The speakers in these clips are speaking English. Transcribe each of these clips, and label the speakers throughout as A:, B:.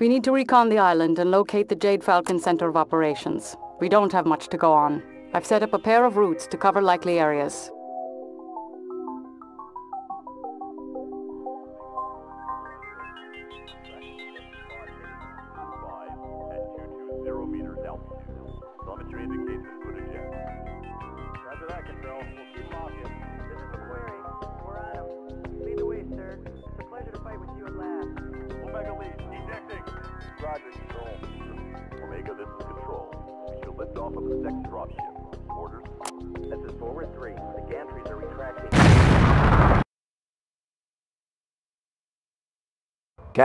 A: We need to recon the island and locate the Jade Falcon Center of Operations. We don't have much to go on. I've set up a pair of routes to cover likely areas.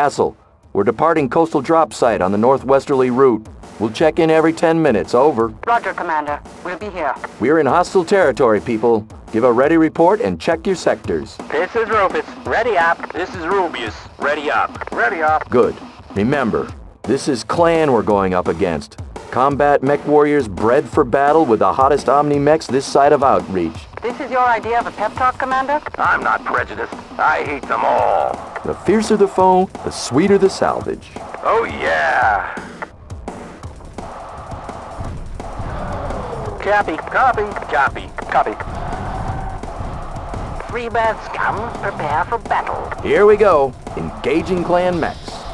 B: Castle, we're departing coastal drop site on the northwesterly route. We'll check in every 10 minutes. Over.
A: Roger, Commander. We'll be here.
B: We're in hostile territory, people. Give a ready report and check your sectors.
C: This is Rufus. Ready up. This is Rubius. Ready up. Ready up.
B: Good. Remember, this is Clan we're going up against. Combat mech warriors bred for battle with the hottest Omni mechs this side of Outreach.
A: This is your idea of a pep talk, Commander?
C: I'm not prejudiced. I hate them all.
B: The fiercer the foe, the sweeter the salvage.
C: Oh, yeah. Copy. Copy. Copy. Copy. Freebirth scum, prepare for battle.
B: Here we go. Engaging Clan mechs.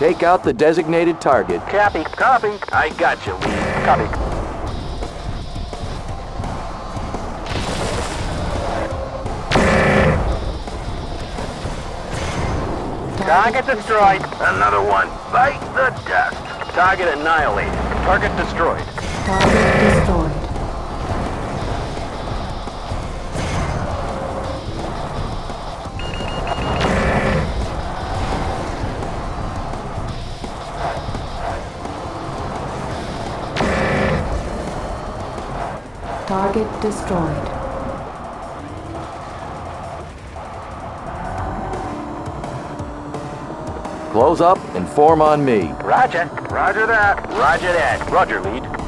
B: Take out the designated target.
C: Copy. Copy. I got you, Lee. Copy. Target destroyed. Another one. Bite the dust. Target annihilated. Target destroyed.
A: Target destroyed. Target destroyed.
B: Close up and form on me.
C: Roger. Roger that. Roger that. Roger, lead.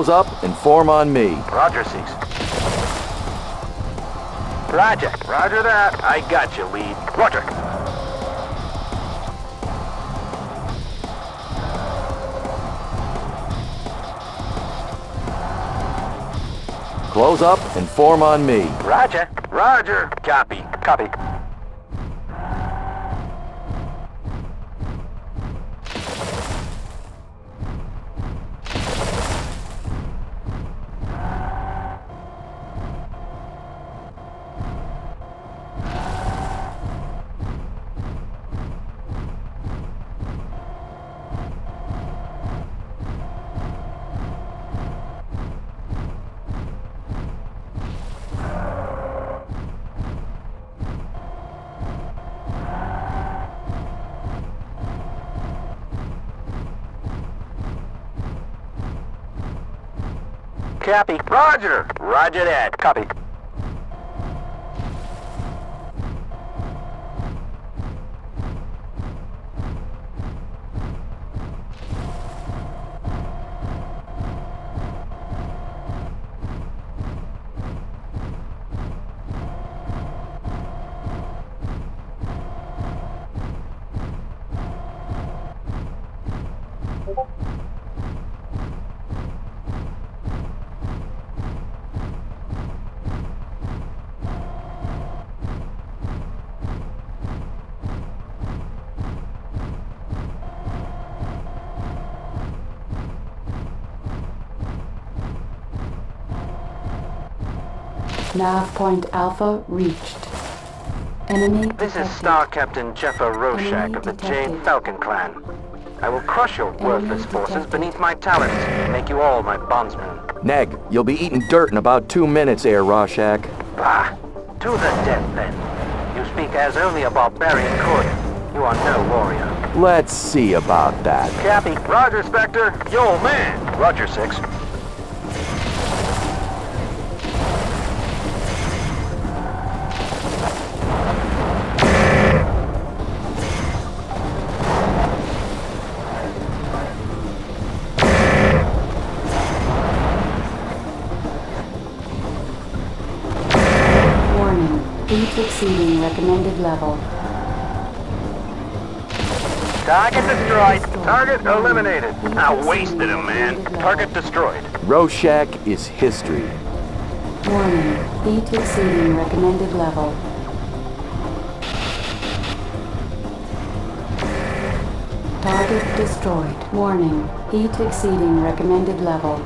B: Close up and form on me.
C: Roger, Six. Roger. Roger that. I got you, lead. Roger.
B: Close up and form on me.
C: Roger. Roger. Copy. Copy. Roger. Roger that. Copy.
A: Nav point Alpha reached. Enemy
C: This is. Star Captain Jeffa Roshak of the. Jade Falcon Clan. I will crush your worthless forces beneath my talons and make you all my bondsmen.
B: Neg, you'll be eating dirt in about two minutes, Air Roshak.
C: Bah! To the death, then. You speak as only a barbarian could. You are no warrior.
B: Let's see about that.
C: Cappy. Roger, Spectre. Yo, man. Roger, Six.
A: Level.
C: Target destroyed. Target eliminated. I wasted him, man. Target destroyed.
B: Rorschach is history.
A: Warning, heat exceeding recommended level. Target destroyed. Warning, heat exceeding recommended level.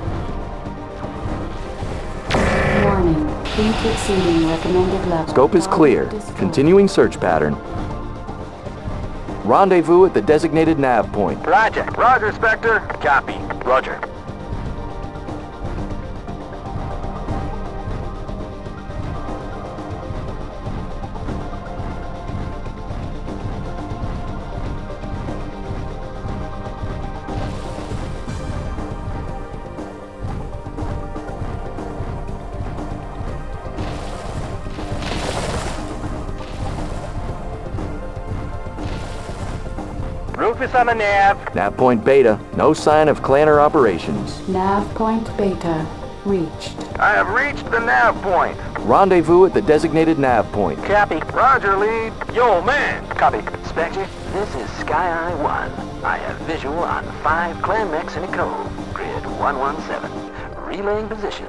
A: Warning, exceeding recommended level.
B: Scope is clear. Continuing search pattern. Rendezvous at the designated nav point.
C: Roger. Roger, Spectre. Copy. Roger. Rufus on the nav.
B: Nav point Beta. No sign of clanner operations.
A: Nav point beta reached.
C: I have reached the nav point.
B: Rendezvous at the designated nav point.
C: Copy. Roger, lead. Yo, man. Copy. Spectre, this is Sky Eye 1. I have visual on 5 clan mechs in a cove. Grid 117. Relaying position.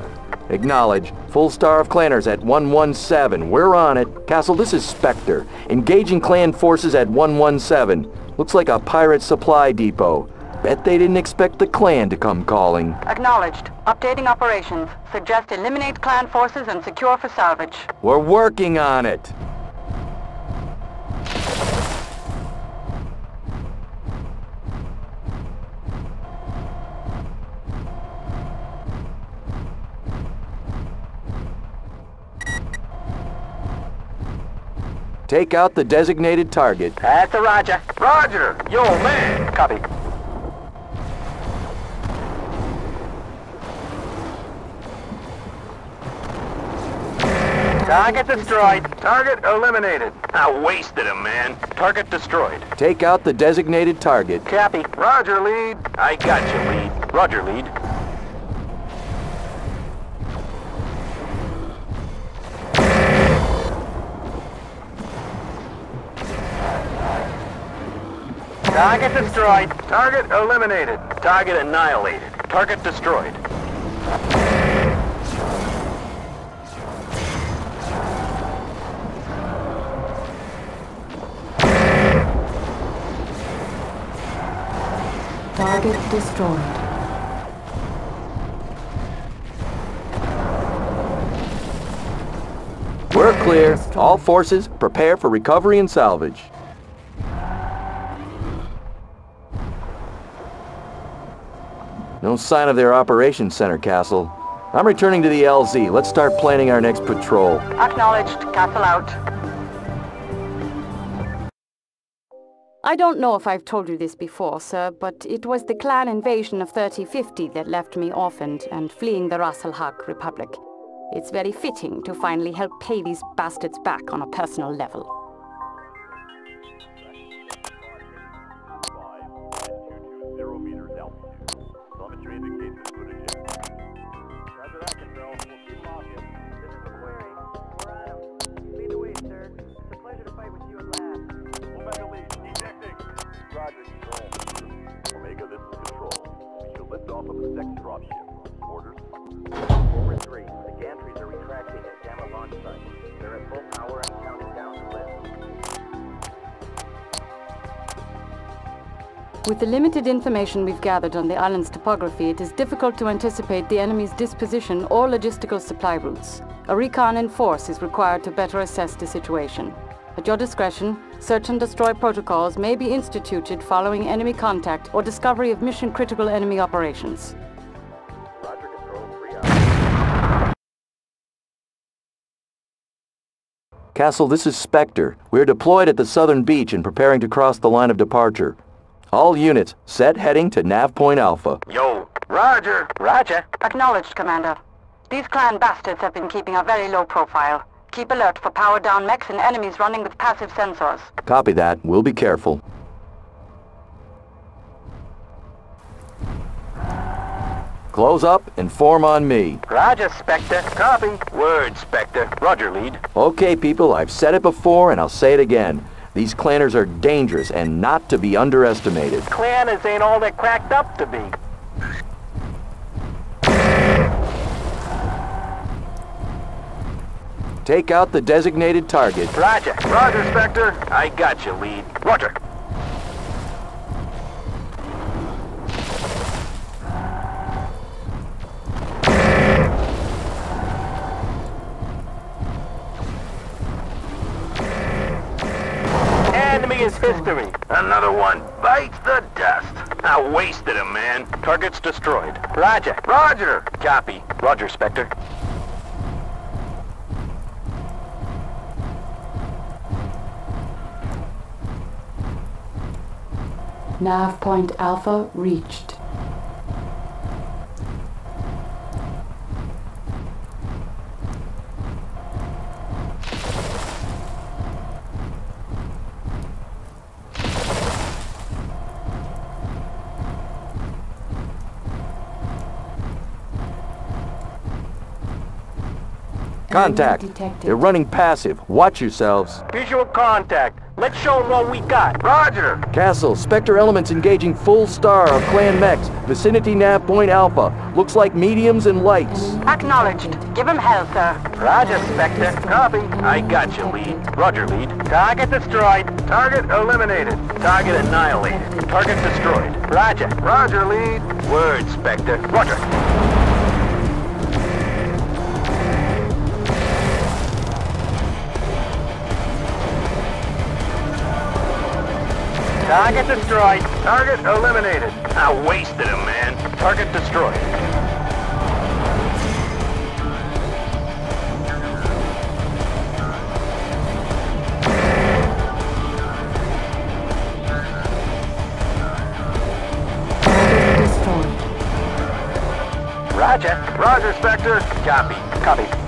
B: Acknowledge. Full star of clanners at 117. We're on it. Castle, this is Spectre. Engaging clan forces at 117. Looks like a pirate supply depot. Bet they didn't expect the clan to come calling.
D: Acknowledged. Updating operations. Suggest eliminate clan forces and secure for salvage.
B: We're working on it. Take out the designated target.
C: That's a Roger. Roger. Yo, man. Copy. Target destroyed. Target eliminated. I wasted him, man. Target destroyed.
B: Take out the designated target.
C: Copy. Roger, lead. I got you, lead. Roger, lead. Target destroyed. Target eliminated. Target annihilated. Target destroyed.
A: Target destroyed.
B: We're clear. All forces, prepare for recovery and salvage. No sign of their operations center, Castle. I'm returning to the LZ. Let's start planning our next patrol.
D: Acknowledged. Castle out.
A: I don't know if I've told you this before, sir, but it was the clan invasion of 3050 that left me orphaned and fleeing the Rasalhague Republic. It's very fitting to finally help pay these bastards back on a personal level.
E: With
F: the
A: limited information we've gathered on the island's topography, it is difficult to anticipate the enemy's disposition or logistical supply routes. A recon in force is required to better assess the situation. At your discretion, search and destroy protocols may be instituted following enemy contact or discovery of mission-critical enemy operations.
G: Roger, Control 3 out.
B: Castle, this is Spectre. We're deployed at the southern beach and preparing to cross the line of departure. All units, set heading to Nav Point Alpha.
C: Yo. Roger. Roger.
D: Acknowledged, Commander. These clan bastards have been keeping a very low profile. Keep alert for power down mechs and enemies running with passive sensors.
B: Copy that. We'll be careful. Close up and form on me.
C: Roger, Spectre. Copy. Word, Spectre. Roger, lead.
B: Okay, people, I've said it before and I'll say it again. These clanners are dangerous and not to be underestimated.
C: Clanners ain't all they're cracked up to be.
B: Take out the designated target.
C: Roger. Roger, Spectre. I got you, lead. Roger. History. Another one bites the dust. I wasted him, man. Target's destroyed. Roger. Roger. Copy. Roger, Spectre.
A: Nav point Alpha reached.
B: Contact. They're running passive. Watch yourselves.
C: Visual contact. Let's show 'em what we got. Roger.
B: Castle, Spectre elements engaging full star of Clan Mechs. Vicinity nav point Alpha. Looks like mediums and lights.
D: Acknowledged. Give him hell, sir.
C: Roger, Spectre. Copy. I got you, lead. Roger, lead. Target destroyed. Target eliminated. Target annihilated. Target destroyed. Roger. Roger, lead. Word, Spectre. Roger. Target destroyed. Target eliminated. I wasted him, man. Target destroyed.
A: Destroyed.
C: Roger. Roger, Spectre. Copy. Copy.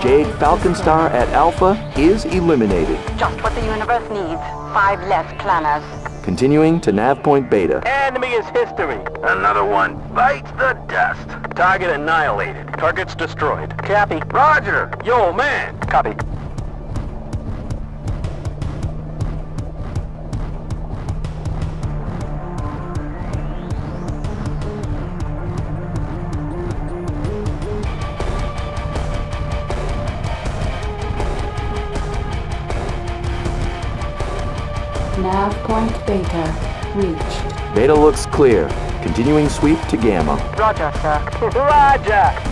B: Jade Falcon Star at Alpha is eliminated.
D: Just what the universe needs. Five less clanners.
B: Continuing to nav point Beta.
C: Enemy is history. Another one bites the dust. Target annihilated. Target's destroyed. Copy. Roger. Yo, man. Copy.
A: Nav point Beta reached.
B: Beta looks clear. Continuing sweep to Gamma.
D: Roger, sir.
C: Roger.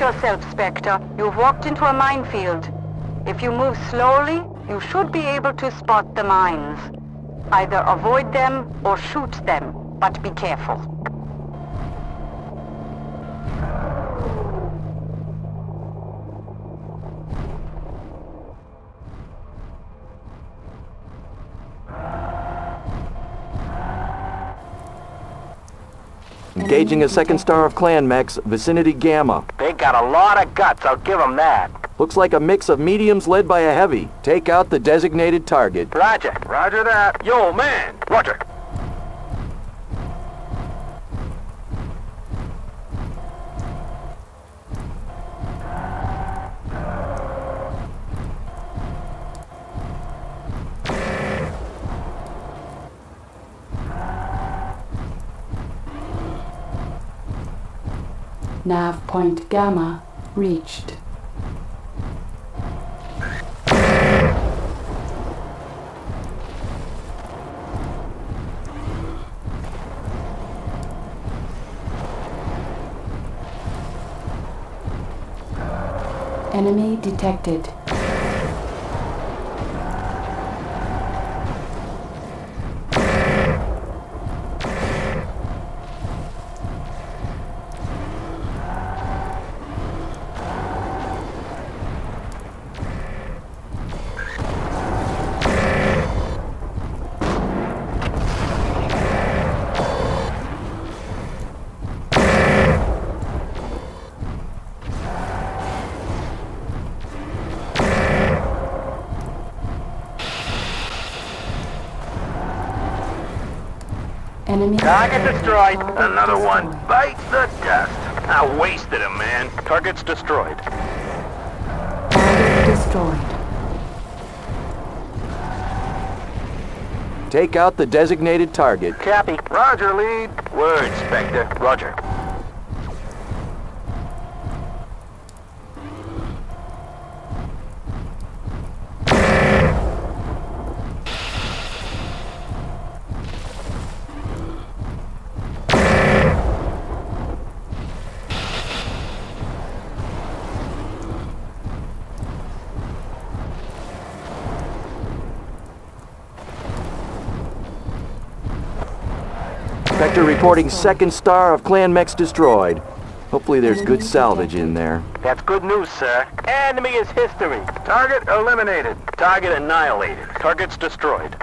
D: Watch yourself, Spectre. You've walked into a minefield. If you move slowly, you should be able to spot the mines. Either avoid them or shoot them, but be careful.
B: Engaging a second star of Clan Mechs, vicinity Gamma.
C: They got a lot of guts, I'll give give 'em that.
B: Looks like a mix of mediums led by a heavy. Take out the designated target.
C: Roger. Roger that. Yo, man. Roger.
A: Nav point gamma reached. Enemy detected.
C: Target destroyed. Another one.
A: destroyed.
C: Bite the dust. I wasted him, man. Target's destroyed.
A: Target destroyed.
B: Take out the designated target.
C: Copy. Roger, lead. Word, Spectre. Roger.
B: Spectre reporting second star of Clan Mechs destroyed. Hopefully there's good salvage in there.
C: That's good news, sir. Enemy is history. Target eliminated. Target annihilated. Target's destroyed.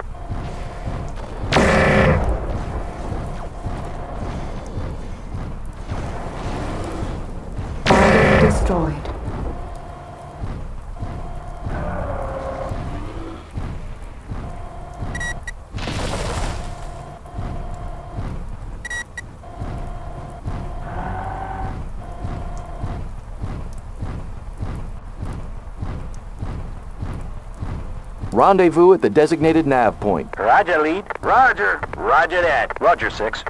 A: Target destroyed.
B: Rendezvous at the designated nav point.
C: Roger, lead. Roger. Roger that. Roger, 6.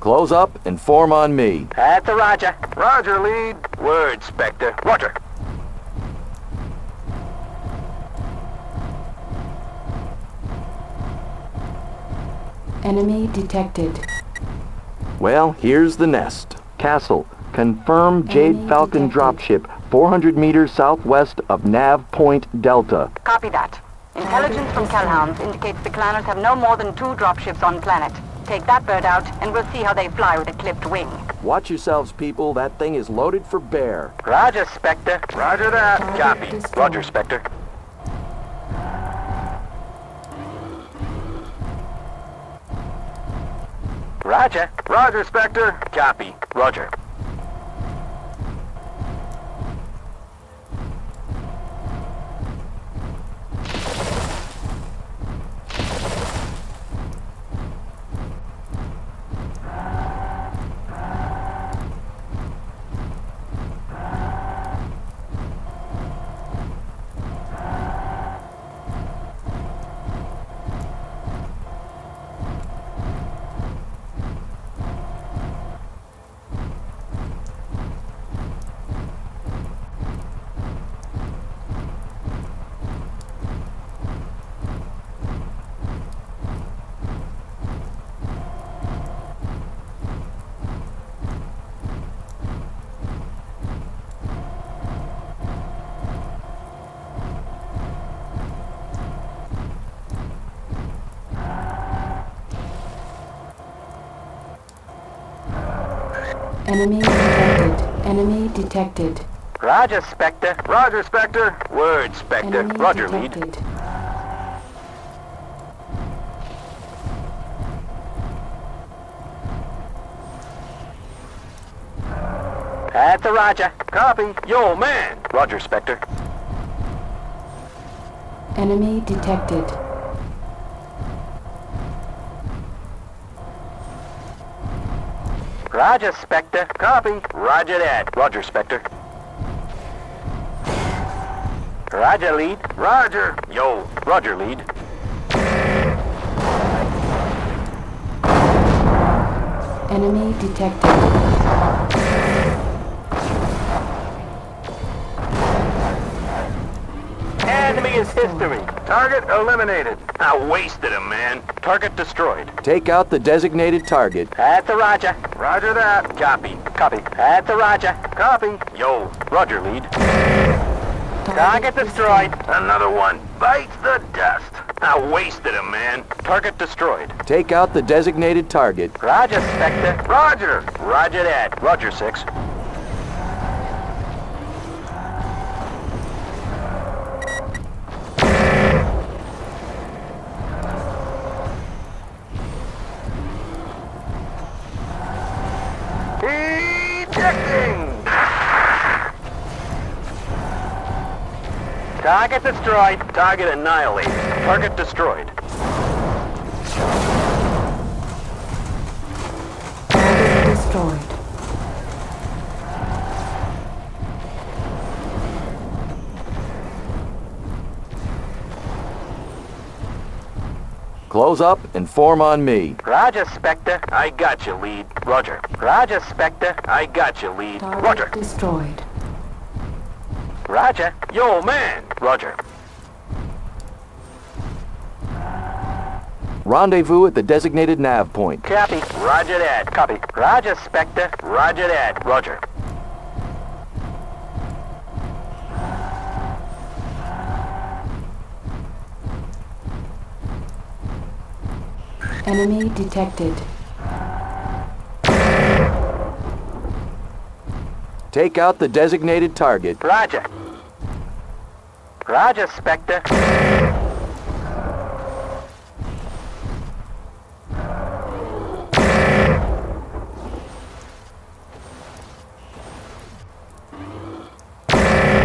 B: Close up and form on me.
C: That's a Roger. Roger, lead. Word, Spectre. Roger.
A: Enemy detected.
B: Well, here's the nest. Castle, confirm Jade
A: Enemy
B: Falcon
A: detected.
B: dropship 400 meters southwest of Nav Point Delta.
D: Copy that. Intelligence from Kell Hounds indicates the Clanners have no more than two dropships on planet. Take that bird out, and we'll see how they fly with a clipped wing.
B: Watch yourselves, people. That thing is loaded for bear.
C: Roger, Spectre. Roger that. Copy. Roger, Spectre. Roger. Roger, Spectre. Copy. Roger.
A: Enemy detected. Enemy detected.
C: Roger, Spectre. Roger, Spectre. Word, Spectre.
A: Enemy
C: Roger, lead.
A: detected.
C: That's a Roger. Copy. Yo, man. Roger, Spectre.
A: Enemy detected.
C: Roger, Spectre. Copy. Roger that. Roger, Spectre. Roger, lead. Roger. Yo. Roger, lead.
A: Enemy detected.
C: Enemy is history. Target eliminated. I wasted him, man. Target destroyed.
B: Take out the designated target.
C: That's a roger. Roger that. Copy. Copy. That's a roger. Copy. Yo, roger lead. Target destroyed. Another one bites the dust. I wasted him, man. Target destroyed.
B: Take out the designated target.
C: Roger, Spectre. Roger. Roger that. Roger, 6. Target destroyed. Target annihilated. Target destroyed.
A: Target destroyed.
B: Close up and form on me.
C: Roger, Spectre. I got you, lead. Roger. Roger, Spectre. I got you, lead.
A: Target
C: Roger.
A: destroyed.
C: Roger. Yo, man. Roger.
B: Rendezvous at the designated nav point.
C: Copy. Roger that. Copy. Roger, Spectre. Roger that. Roger.
A: Enemy detected.
B: Take out the designated target.
C: Roger. Roger, Spectre.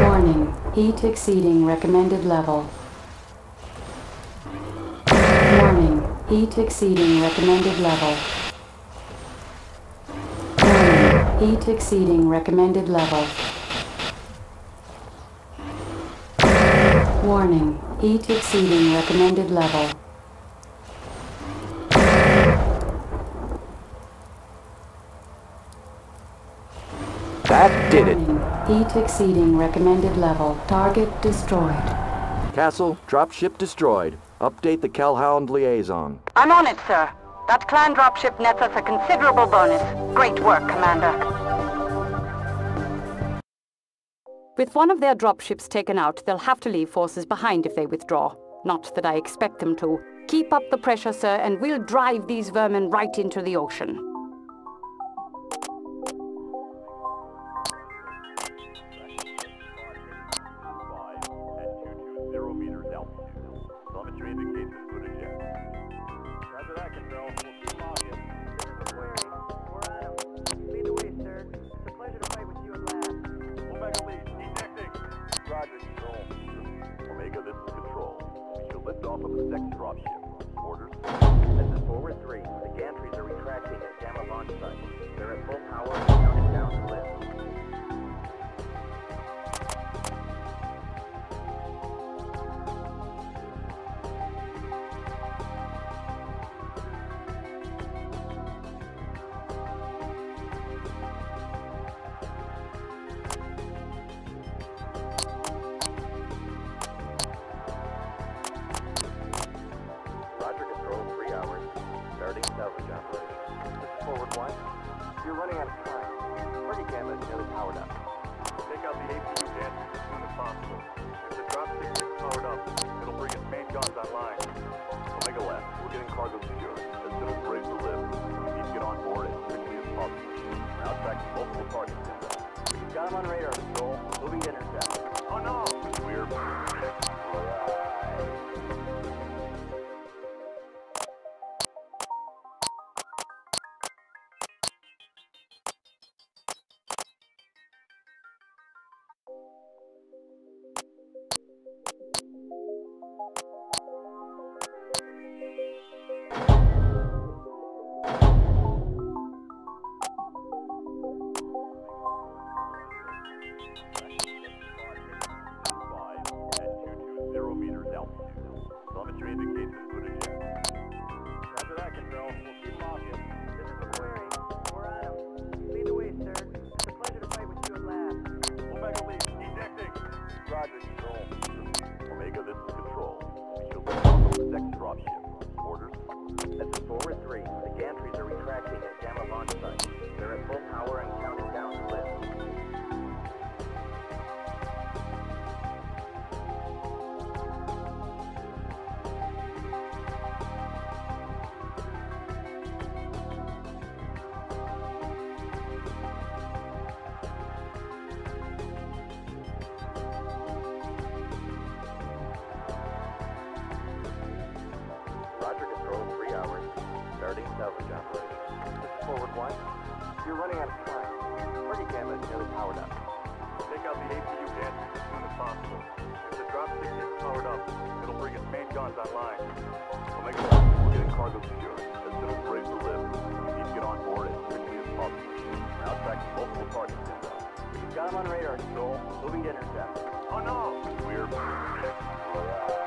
A: Warning. Heat exceeding recommended level. Warning. Heat exceeding recommended level. Warning. Heat exceeding recommended level. Warning. Heat exceeding recommended level.
B: That did it.
A: Warning. Heat exceeding recommended level. Target destroyed.
B: Castle, dropship destroyed. Update the Kell Hound liaison.
D: I'm on it, sir. That clan dropship nets us a considerable bonus. Great work, Commander.
A: With one of their dropships taken out, they'll have to leave forces behind if they withdraw. Not that I expect them to. Keep up the pressure, sir, and we'll drive these vermin right into the ocean.
E: The
F: next dropship. Orders?
G: This is Forward 3. The gantries are retracting at Gamma launch site.
F: Telemetry indicates a good eject. Roger that, Control. We'll keep locking.
E: him
F: on
G: radar, control. Moving to intercept.
F: Oh no! We're... Oh,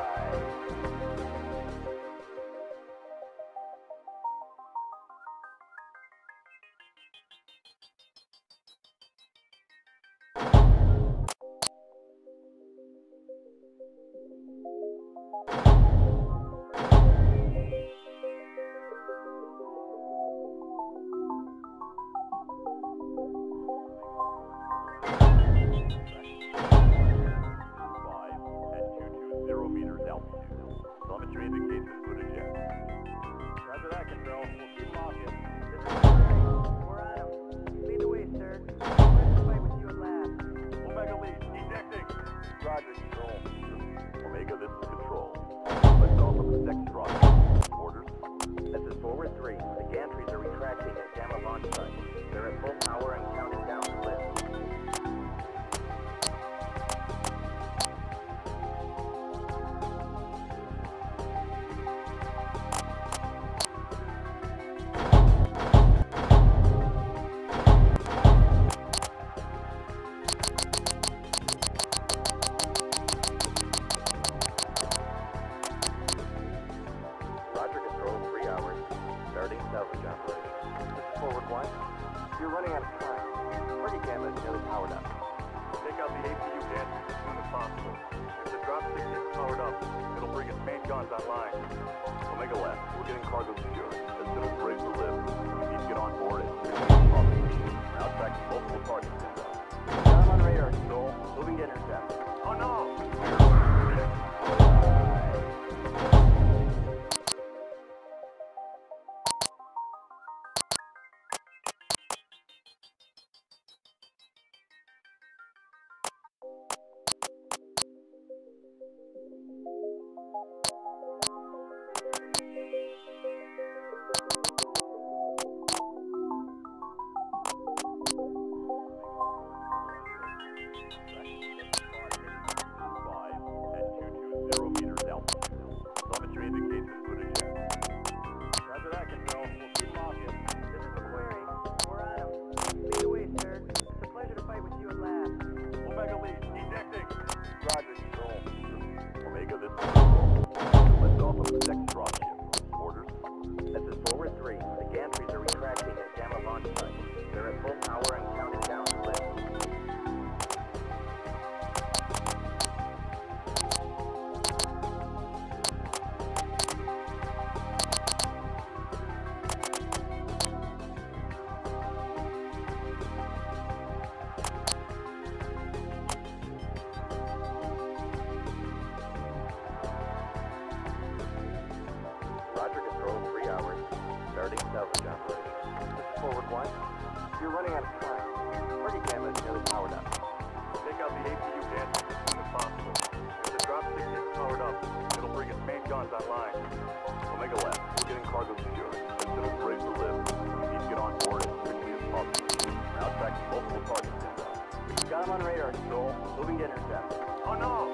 F: Oh no!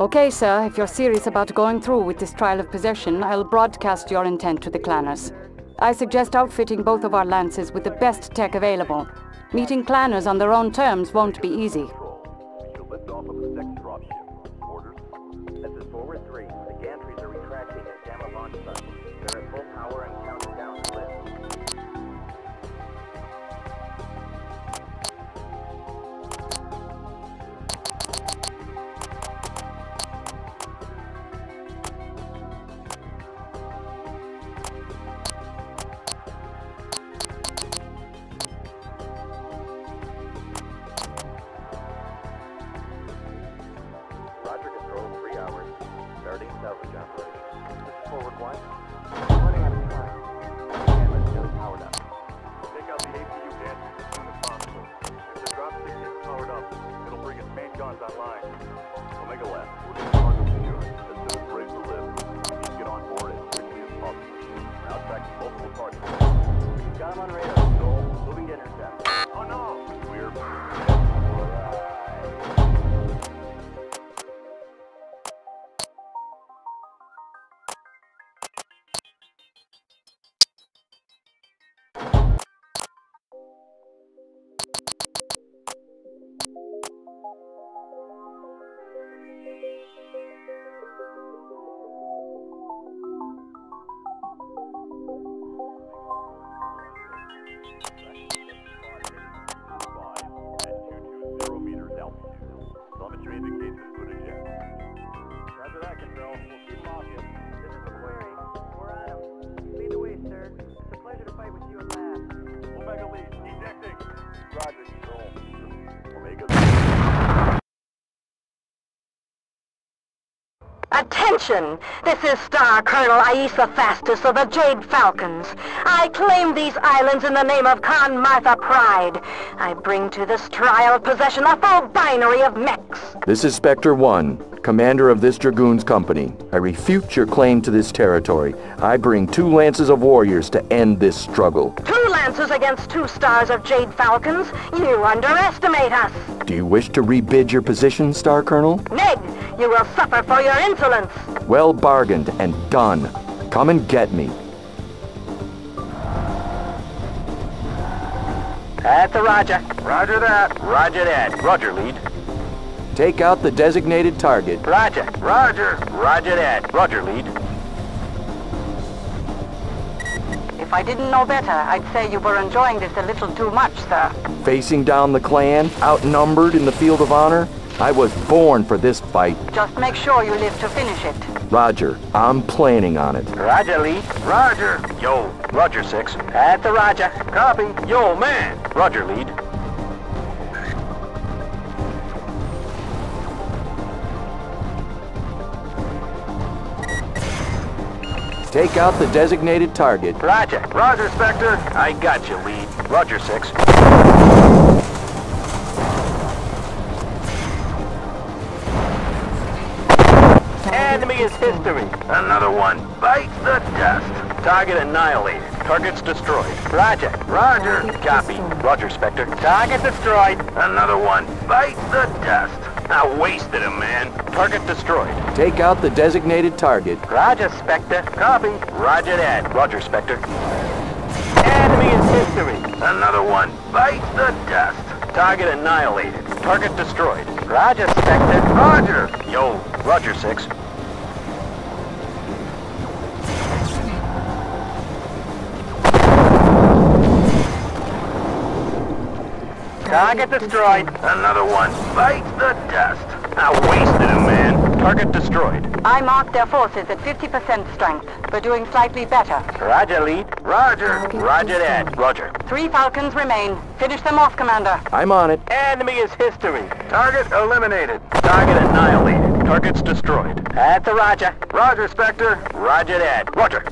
A: Okay, sir, if you're serious about going through with this trial of possession, I'll broadcast your intent to the clanners. I suggest outfitting both of our lances with the best tech available. Meeting clanners on their own terms won't be easy.
D: Attention! This is Star Colonel Aisa Fastus of the Jade Falcons. I claim these islands in the name of Khan Marthe Pryde. I bring to this trial of possession a full binary of mechs.
B: This is Spectre 1, commander of this Dragoons company. I refute your claim to this territory. I bring two lances of warriors to end this struggle.
D: Two lances against two stars of Jade Falcons. You underestimate us.
B: Do you wish to rebid your position, Star Colonel?
D: Neg, you will suffer for your insolence.
B: Well bargained and done. Come and get me.
C: That's a roger. Roger that. Roger that. Roger, lead.
B: Take out the designated target.
C: Roger. Roger. Roger that. Roger, lead.
D: If I didn't know better, I'd say you were enjoying this a little too much, sir.
B: Facing down the clan, outnumbered in the field of honor, I was born for this fight.
D: Just make sure you live to finish it.
B: Roger, I'm planning on it.
C: Roger, lead. Roger. Yo. Roger, six. That's the roger. Copy. Yo, man. Roger, lead.
B: Take out the designated target.
C: Roger. Roger, Spectre. I got you, lead. Roger, six. Enemy is history. Another one. Bite the dust. Target annihilated. Targets destroyed. Roger. Roger. Copy. Roger, Spectre. Target destroyed. Another one. Bite the dust. I wasted him, man. Target destroyed.
B: Take out the designated target.
C: Roger, Spectre. Copy. Roger that. Roger, Spectre. Enemy is history. Another one. Bite the dust. Target annihilated. Target destroyed. Roger, Spectre. Roger. Yo. Roger, six. Target destroyed. Another one. Bite the dust. I wasted him, man. Target destroyed.
D: I marked their forces at 50% strength. We're doing slightly better.
C: Roger, lead. Roger. Roger that. Roger.
D: Three Falcons remain. Finish them off, Commander.
B: I'm on it.
C: Enemy is history. Target eliminated. Target annihilated. Targets destroyed. That's a Roger. Roger, Spectre. Roger that. Roger.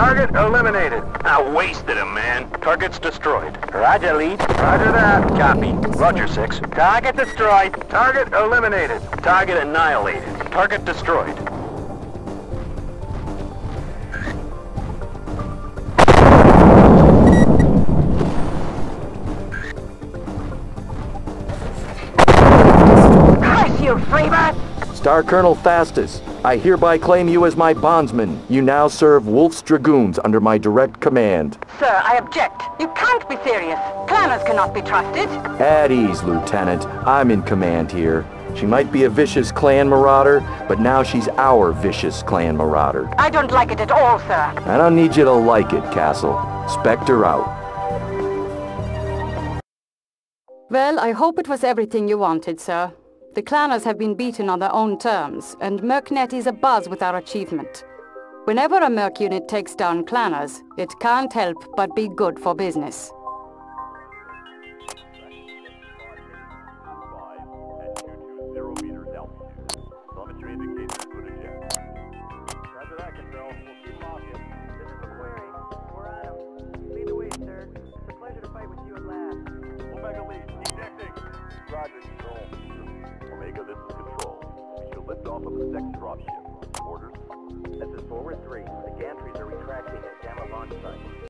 C: Enemy is history. Target eliminated. I wasted him, man. Target's destroyed. Roger, lead. Roger that. Copy. Roger, six. Target destroyed. Target eliminated. Target annihilated. Target destroyed.
D: you freebirth!
B: Star Colonel Fastus, I hereby claim you as my bondsman. You now serve Wolf's Dragoons under my direct command.
D: Sir, I object. You can't be serious. Clanners cannot be trusted.
B: At ease, Lieutenant. I'm in command here. She might be a vicious clan marauder, but now she's our vicious clan marauder.
D: I don't like it at all, sir.
B: I don't need you to like it, Castle. Spectre out.
A: Well, I hope it was everything you wanted, sir. The clanners have been beaten on their own terms, and Mercnet is abuzz with our achievement. Whenever a Merc unit takes down clanners, it can't help but be good for business.
F: Five off of the next dropship. Orders?
G: This is Forward 3. The gantries are retracting at Gamma launch site.